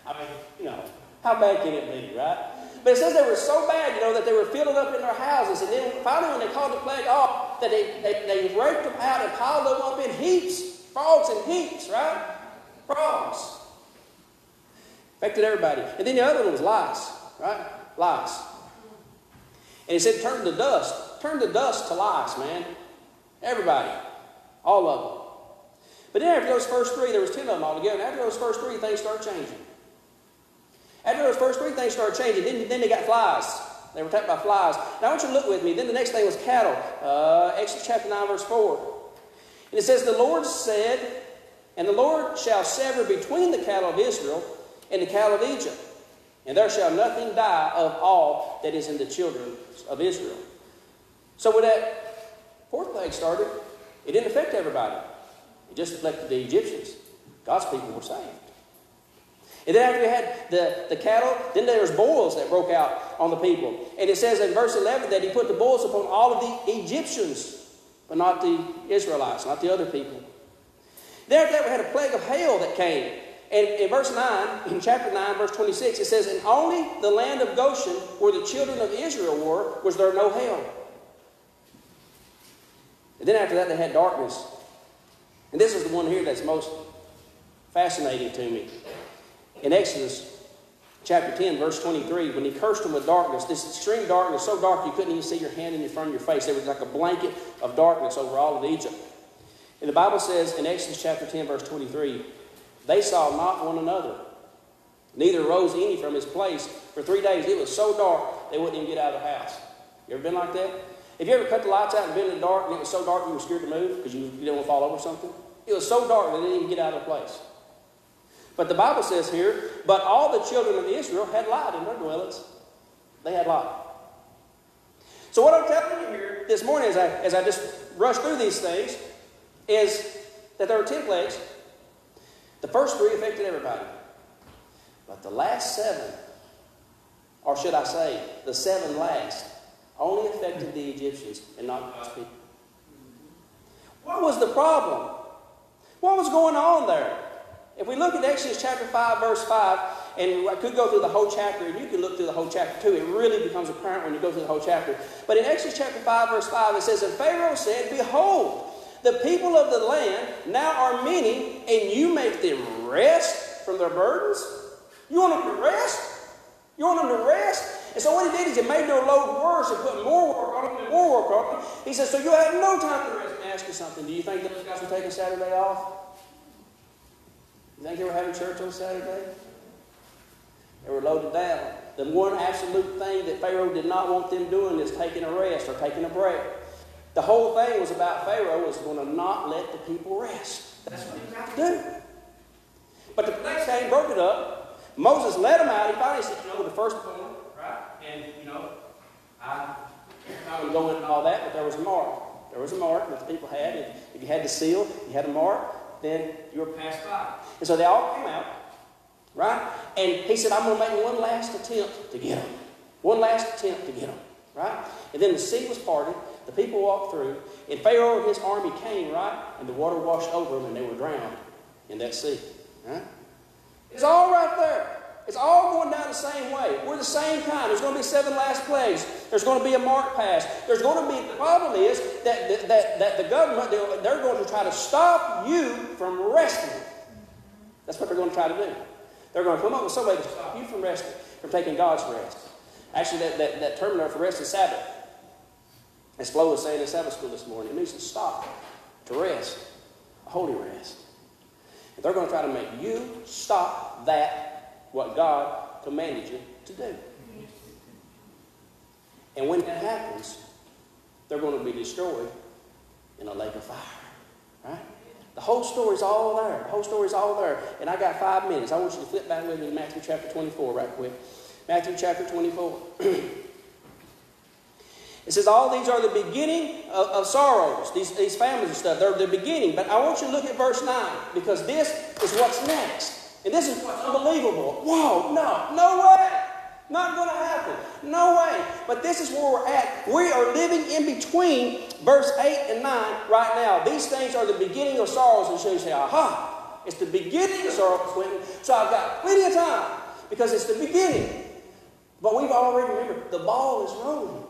I mean, you know, how bad can it be, right? But it says they were so bad, you know, that they were filling up in their houses. And then finally, when they called the plague off, that they, they, they raked them out and piled them up in heaps. Frogs in heaps, right? Frogs. Affected everybody. And then the other one was lice, right? Lice. And he said, turn to dust. Turn the dust to lice, man. Everybody. All of them. But then after those first three, there was ten of them altogether. And after those first three, things start changing. After those first three things started changing, then, then they got flies. They were attacked by flies. Now I want you to look with me. Then the next thing was cattle. Uh, Exodus chapter 9, verse 4. And it says, The Lord said, And the Lord shall sever between the cattle of Israel and the cattle of Egypt. And there shall nothing die of all that is in the children of Israel. So when that fourth plague started, it didn't affect everybody. It just affected the Egyptians. God's people were saved. And then after we had the, the cattle, then there was boils that broke out on the people. And it says in verse 11 that he put the boils upon all of the Egyptians, but not the Israelites, not the other people. Then after that we had a plague of hail that came. And in verse 9, [CLEARS THROAT] in chapter 9, verse 26, it says, And only the land of Goshen, where the children of Israel were, was there no hail. And then after that they had darkness. And this is the one here that's most fascinating to me. In Exodus chapter 10, verse 23, when he cursed them with darkness, this extreme darkness, so dark you couldn't even see your hand in front of your face. There was like a blanket of darkness over all of Egypt. And the Bible says in Exodus chapter 10, verse 23, they saw not one another. Neither rose any from his place for three days. It was so dark they wouldn't even get out of the house. You ever been like that? Have you ever cut the lights out and been in the dark and it was so dark you were scared to move because you, didn't want to fall over something? It was so dark they didn't even get out of the place. But the Bible says here, but all the children of Israel had light in their dwellings. They had light. So what I'm telling you here this morning as I, as I just rush through these things is that there were 10 plagues. The first three affected everybody. But the last seven, or should I say, the seven last, only affected the Egyptians and not God's people. What was the problem? What was going on there? If we look at Exodus chapter 5, verse 5, and I could go through the whole chapter, and you could look through the whole chapter too. It really becomes apparent when you go through the whole chapter. But in Exodus chapter 5, verse 5, it says, And Pharaoh said, Behold, the people of the land now are many, and you make them rest from their burdens? You want them to rest? You want them to rest? And so what he did is he made their load worse and put more work on them and more work on them. He says, So you have no time to rest. Ask you something. Do you think those guys were taking Saturday off? You think they were having church on Saturday? They were loaded down. The one absolute thing that Pharaoh did not want them doing is taking a rest or taking a break. The whole thing was about Pharaoh was going to not let the people rest. That's what he was about to do. But the next day he broke it up. Moses let him out. He finally said, you know, the firstborn, right? And, you know, I, I would go into all that, but there was a mark. There was a mark that the people had. And if you had the seal, you had a mark, then you were passed by. And so they all came out, right? And he said, I'm going to make one last attempt to get them. One last attempt to get them, right? And then the sea was parted. The people walked through. And Pharaoh and his army came, right? And the water washed over them and they were drowned in that sea? It's all right there. It's all going down the same way. We're the same kind. There's going to be seven last plagues. There's going to be a mark passed. There's going to be, the problem is that, that, that, that the government, they're, they're going to try to stop you from resting. That's what they're going to try to do. They're going to come up with some way to stop you from resting, from taking God's rest. Actually, that, that, that term there for rest is Sabbath. As Flo was saying in Sabbath school this morning, it means to stop, to rest, a holy rest. And they're going to try to make you stop that, what God commanded you to do. And when that happens, they're going to be destroyed in a lake of fire. Right? The whole story's all there. The whole story's all there. And I got five minutes. I want you to flip back with me to Matthew chapter 24 right quick. Matthew chapter 24. [CLEARS THROAT] it says, All these are the beginning of, of, sorrows, these, these families and stuff. They're the beginning. But I want you to look at verse 9 because this is what's next. And this is what's unbelievable. Whoa, no, no way. Not going to happen. No way. But this is where we're at. We are living in between verse 8 and 9 right now. These things are the beginning of sorrows. And so you say, aha, it's the beginning of sorrows, Quentin. So I've got plenty of time because it's the beginning. But we've already, remember, the ball is rolling.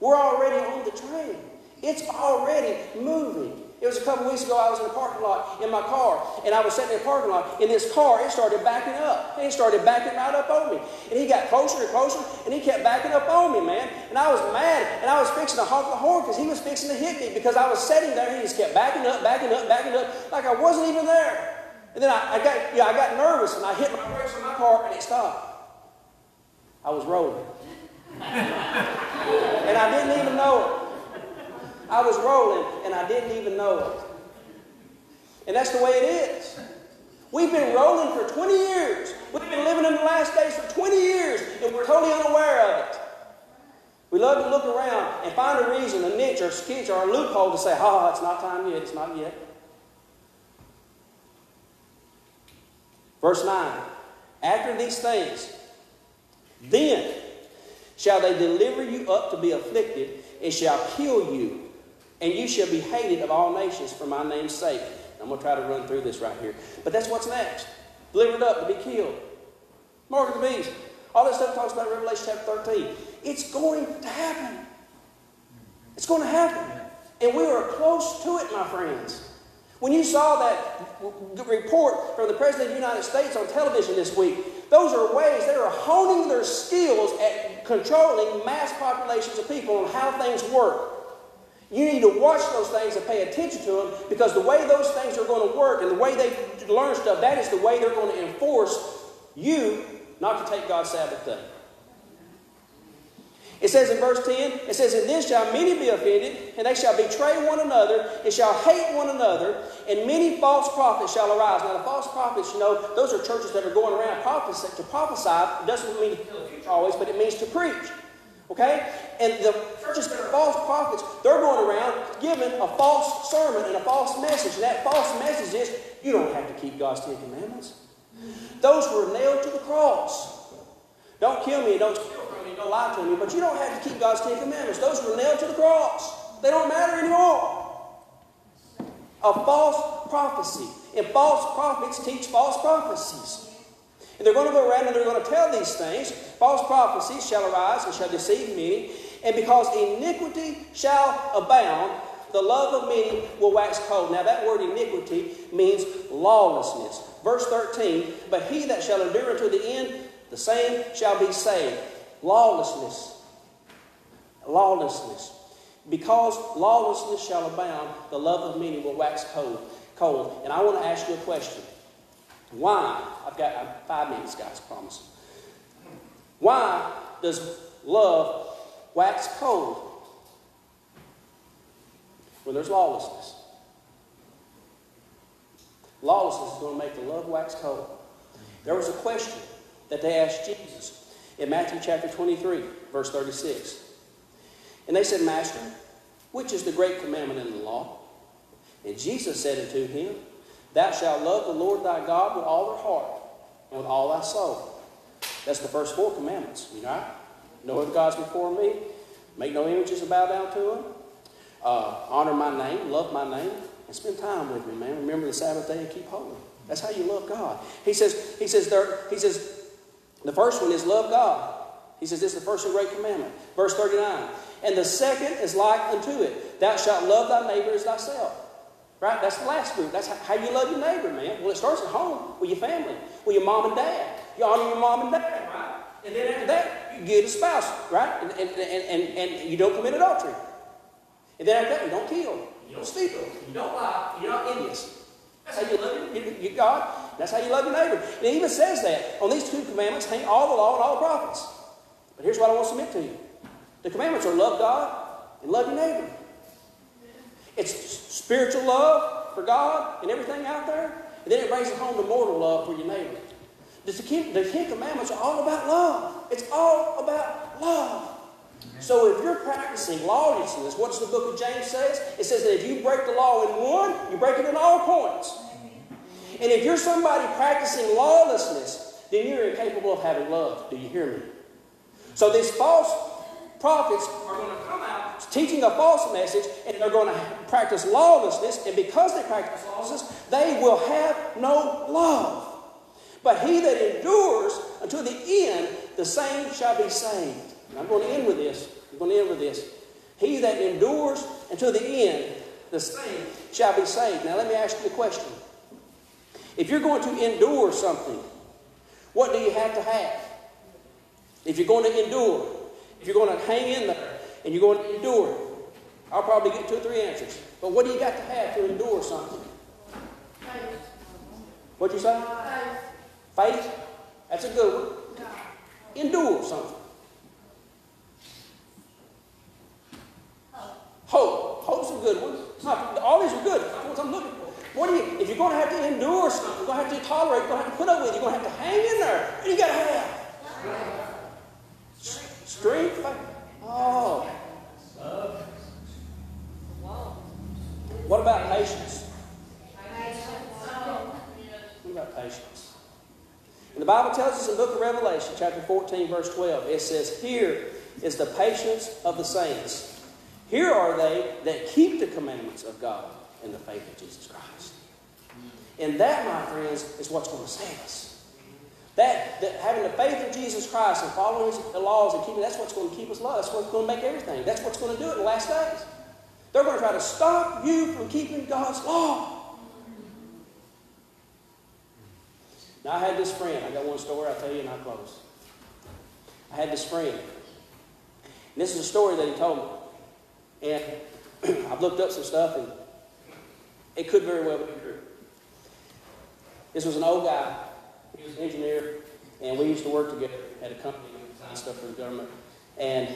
We're already on the train. It's already moving. It was a couple weeks ago, I was in a parking lot in my car, and I was sitting in a parking lot, and this car, it started backing up. And it started backing right up on me. And he got closer and closer, and he kept backing up on me, man. And I was mad, and I was fixing to honk the horn because he was fixing to hit me because I was sitting there, and he just kept backing up, backing up, backing up, like I wasn't even there. And then I, I got, yeah, I got nervous, and I hit my brakes on my car, and it stopped. I was rolling. [LAUGHS] and I didn't even know it. I was rolling and I didn't even know it. And that's the way it is. We've been rolling for 20 years. We've been living in the last days for 20 years and we're totally unaware of it. We love to look around and find a reason, a niche or a sketch or a loophole to say, ha, oh, it's not time yet, it's not yet. Verse 9 After these things, then shall they deliver you up to be afflicted and shall kill you and you shall be hated of all nations for my name's sake. I'm going to try to run through this right here. But that's what's next. Delivered up to be killed. Mark of the beast. All that stuff talks about Revelation chapter 13. It's going to happen. It's going to happen. And we are close to it, my friends. When you saw that report from the President of the United States on television this week, those are ways they are honing their skills at controlling mass populations of people on how things work. You need to watch those things and pay attention to them because the way those things are going to work and the way they learn stuff, that is the way they're going to enforce you not to take God's Sabbath day. It says in verse 10, it says, In this shall many be offended, and they shall betray one another, and shall hate one another, and many false prophets shall arise. Now, the false prophets, you know, those are churches that are going around prophesy, to prophesy. Doesn't mean to always, but it means to preach. Okay? And the churches that are false prophets, they're going around giving a false sermon and a false message. And that false message is you don't have to keep God's Ten Commandments. Those were nailed to the cross. Don't kill me, don't steal from me, don't lie to me, but you don't have to keep God's Ten Commandments. Those were nailed to the cross. They don't matter anymore. A false prophecy. And false prophets teach false prophecies. And they're going to go around and they're going to tell these things. False prophecies shall arise and shall deceive many. And because iniquity shall abound, the love of many will wax cold. Now, that word iniquity means lawlessness. Verse 13, but he that shall endure unto the end, the same shall be saved. Lawlessness. Lawlessness. Because lawlessness shall abound, the love of many will wax cold. Cold. And I want to ask you a question. Why? I've got uh, five minutes, guys, I promise. Why does love wax cold when there's lawlessness? Lawlessness is going to make the love wax cold. There was a question that they asked Jesus in Matthew chapter 23, verse 36. And they said, Master, which is the great commandment in the law? And Jesus said unto him, Thou shalt love the Lord thy God with all thy heart and with all thy soul. That's the first four commandments, you know? No other gods before me. Make no images and bow down to them. Uh, honor my name, love my name, and spend time with me, man. Remember the Sabbath day and keep holy. That's how you love God. He says, he says, there, he says, the first one is love God. He says, this is the first and great commandment. Verse 39. And the second is like unto it. Thou shalt love thy neighbor as thyself. Right? That's the last group. That's how you love your neighbor, man. Well, it starts at home with your family, with your mom and dad. You honor your mom and dad, right? And then after that, you get a spouse, right? And, and, and, and, and you don't commit adultery. And then after that, you don't kill. You don't steal. You don't lie. You're not envious. That's how you love your, your God. That's how you love your neighbor. And it even says that on these two commandments hang all the law and all the prophets. But here's what I want to submit to you. The commandments are love God and love your neighbor. It's spiritual love for God and everything out there. And then it brings it home to mortal love for your neighbor. The Ten, the Ten Commandments are all about love. It's all about love. So if you're practicing lawlessness, what does the book of James says? It says that if you break the law in one, you break it in all points. And if you're somebody practicing lawlessness, then you're incapable of having love. Do you hear me? So this false prophets are going to come out teaching a false message and they're going to practice lawlessness. And because they practice lawlessness, they will have no love. But he that endures until the end, the same shall be saved. And I'm going to end with this. I'm going to end with this. He that endures until the end, the same shall be saved. Now let me ask you a question. If you're going to endure something, what do you have to have? If you're going to endure, if you're going to hang in there and you're going to endure, I'll probably get two or three answers. But what do you got to have to endure something? Faith. What'd you say? Faith. Faith? That's a good one. Endure something. Hope. Hope's a good one. It's not, all these are good. That's what I'm looking for. What do you, if you're going to have to endure something, you're going to have to tolerate, you're going to have to put up with, it, you're going to have to hang in there. What do you got to have? Strength. Oh. What about patience? What about patience? And the Bible tells us in the book of Revelation, chapter 14, verse 12, it says, Here is the patience of the saints. Here are they that keep the commandments of God in the faith of Jesus Christ. And that, my friends, is what's going to save us. That, that having the faith of Jesus Christ and following his, the laws and keeping that's what's going to keep us alive. That's what's going to make everything. That's what's going to do it in the last days. They're going to try to stop you from keeping God's law. Now, I had this friend. I got one story I'll tell you and I'll close. I had this friend. And this is a story that he told me. And [CLEARS THROAT] I've looked up some stuff, and it could very well be true. This was an old guy. He was an engineer, and we used to work together at a company and stuff for the government. And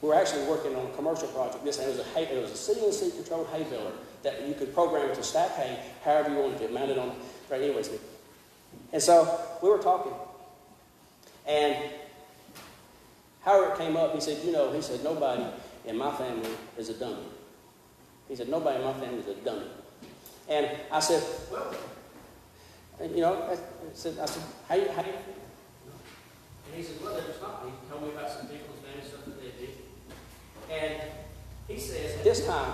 we were actually working on a commercial project. This it was a hay, it was a CNC controlled hay baler that you could program to stack hay however you wanted to. it, mounted on right anyways. And so we were talking, and Howard came up, he said, you know, he said nobody in my family is a dummy. He said, nobody in my family is a dummy. And I said, well, you know, I said, I said, how how you? And he said, well, they there's not. He told me about some people's family stuff that they did. And he says, at this time,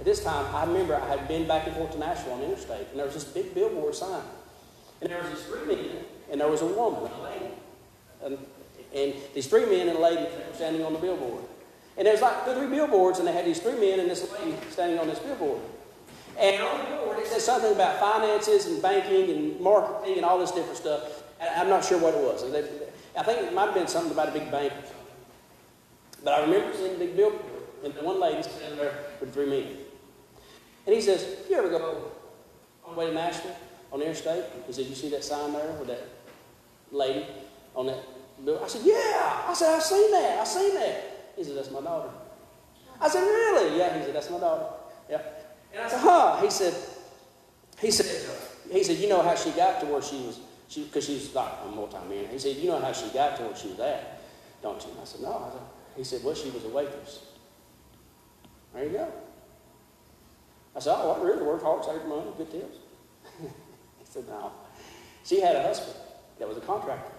At this time, I remember I had been back and forth to Nashville on the interstate, and there was this big billboard sign. And there was these three men, and there was a woman, a lady. And, and these three men and a lady standing on the billboard. And there was like two, three billboards, and they had these three men and this lady standing on this billboard. And on the billboard, it said something about finances and banking and marketing and all this different stuff. I'm not sure what it was. I think it might have been something about a big bank. But I remember seeing a big billboard, and one lady standing there with three men. And he says, You ever go on the way to Nashville on the interstate? He said, You see that sign there with that lady on that billboard? I said, Yeah. I said, I've seen that. I've seen that. He said, That's my daughter. I said, Really? Yeah. He said, That's my daughter. Yeah. And I said, Huh. He said, He said, he said, You know how she got to where she was, she because she, was like a multi-millionaire. He said, You know how she got to where she was at, don't you? And I said, No. I said, he said, Well, she was a waitress. There you go. I said, Oh, I really worked hard, saved money, good tips. [LAUGHS] he said, No. She had a husband that was a contractor.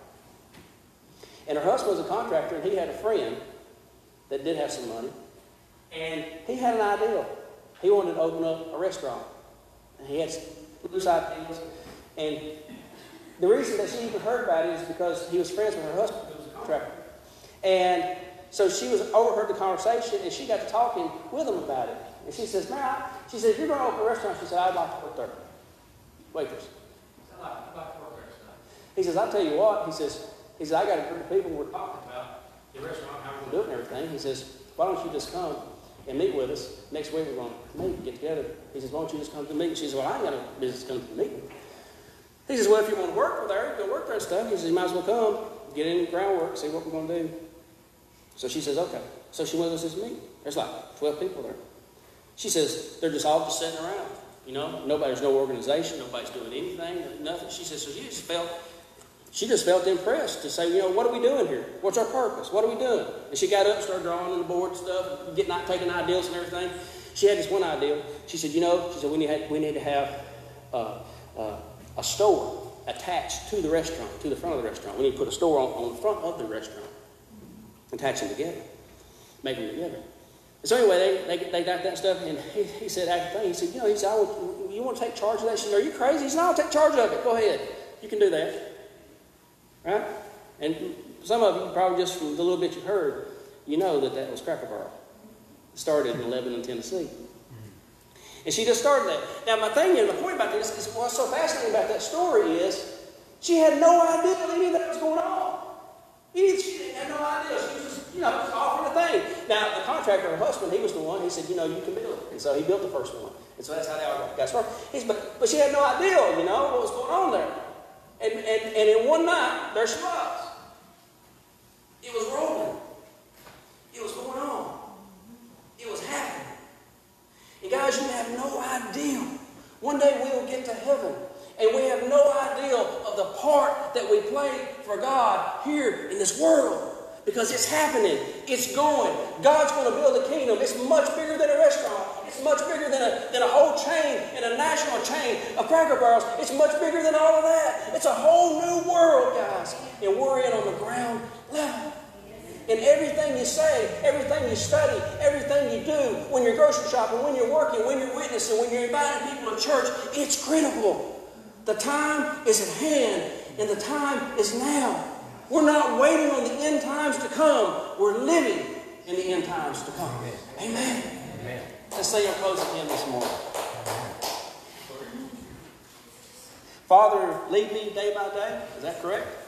And her husband was a contractor, and he had a friend that did have some money. And he had an idea. He wanted to open up a restaurant. And he had loose ideas. And the reason that she even heard about it is because he was friends with her husband, who was a contractor. And so she was overheard the conversation, and she got to talking with him about it. And she says, "Man, she said, if you're going to open a restaurant, she said, I'd like to work there, waitress." He says, "I'll tell you what." He says, "He says I got a group of people we're talking about the restaurant, how we're going to do everything." He says, "Why don't you just come and meet with us next week? We're going to meet, get together." He says, "Why don't you just come to meeting?" She says, "Well, I ain't got no business coming to the meeting." He says, "Well, if you want to work with her, go work there and stuff." He says, "You might as well come, get in the groundwork, see what we're going to do." So she says, okay. So she went to this. There's like 12 people there. She says, they're just all just sitting around. You know, nobody's no organization, nobody's doing anything, nothing. She says, so you just felt, she just felt impressed to say, you know, what are we doing here? What's our purpose? What are we doing? And she got up, started drawing on the board and stuff, getting taking ideas and everything. She had this one idea. She said, you know, she said, we need, we need to have uh, uh, a store attached to the restaurant, to the front of the restaurant. We need to put a store on, on the front of the restaurant attach them together, make them together. And so anyway, they, they, they got that stuff, and he, he said after thing, he said, you know, he said, I want, you want to take charge of that? She said, are you crazy? He said, no, I'll take charge of it. Go ahead. You can do that. Right? And some of you, probably just from the little bit you heard, you know that that was Cracker Barrel. It started in Lebanon, Tennessee. And she just started that. Now, my thing and my point about this is what's so fascinating about that story is she had no idea any of that was going on. She had no idea. She was just, you know, just offering a thing. Now, the contractor, her husband, he was the one, he said, you know, you can build it. And so he built the first one. And so that's how they all got started. He said, but, but she had no idea, you know, what was going on there. And, and, and in one night, there she was. It was rolling. It was going on. It was happening. And guys, you have no idea. One day we will get to heaven and we have no idea of the part that we play for God here in this world. Because it's happening. It's going. God's going to build a kingdom. It's much bigger than a restaurant. It's much bigger than a, than a whole chain and a national chain of cracker barrels. It's much bigger than all of that. It's a whole new world, guys. And we're in on the ground level. And everything you say, everything you study, everything you do, when you're grocery shopping, when you're working, when you're witnessing, when you're inviting people to church, it's critical. The time is at hand, and the time is now. We're not waiting on the end times to come. We're living in the end times to come. Amen. Amen. Let's say our closing hymn this morning. Father, lead me day by day. Is that correct?